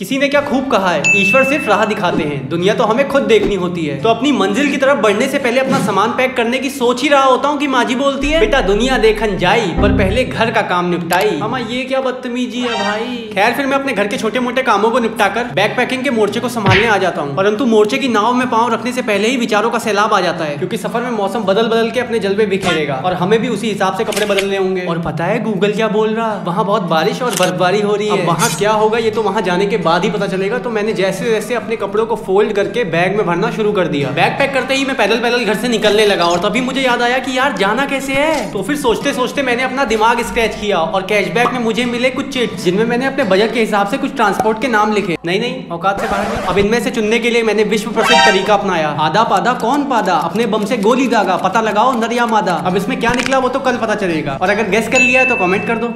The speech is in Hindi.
किसी ने क्या खूब कहा है? ईश्वर सिर्फ़ राह दिखाते हैं। दुनिया तो हमें खुद देखनी होती है। तो अपनी मंजिल की तरफ़ बढ़ने से पहले अपना सामान पैक करने की सोच ही रहा होता हूँ कि माँ जी बोलती है, बेटा, दुनिया देखन जाई, पर पहले घर का काम निपटाई। मामा ये क्या बदतमीजी है भाई? खैर, फिर मैं अपने घर के छोटे मोटे कामों को निपटाकर बैग पैकिंग के मोर्चे को संभालने आ जाता हूँ। परंतु मोर्चे की नाव में पाँव रखने से पहले ही विचारों का सैलाब आ जाता है, क्योंकि सफ़र में मौसम बदल बदल के अपने जलवे बिखेरेगा और हमें भी उसी हिसाब से कपड़े बदलने होंगे। और पता है गूगल क्या बोल रहा? वहाँ बहुत बारिश और बर्फबारी हो रही है। वहाँ क्या होगा, ये तो वहाँ जाने के बाद ही पता चलेगा। तो मैंने जैसे जैसे अपने कपड़ों को फोल्ड करके बैग में भरना शुरू कर दिया। बैग पैक करते ही मैं पैदल पैदल घर से निकलने लगा और तभी मुझे याद आया कि यार जाना कैसे है? तो फिर सोचते सोचते मैंने अपना दिमाग स्क्रैच किया और कैशबैक में मुझे मिले कुछ चिट जिनमें मैंने अपने बजट के हिसाब से कुछ ट्रांसपोर्ट के नाम लिखे। नहीं नहीं औकात से बाहर अब इनमें से चुनने के लिए मैंने विश्व प्रसिद्ध तरीका अपनाया। आधा पादा कौन पादा? अपने बम से गोली दागा पता लगाओ नरिया मादा। अब इसमें क्या निकला वो तो कल पता चलेगा। और अगर गेस कर लिया है तो कमेंट कर दो।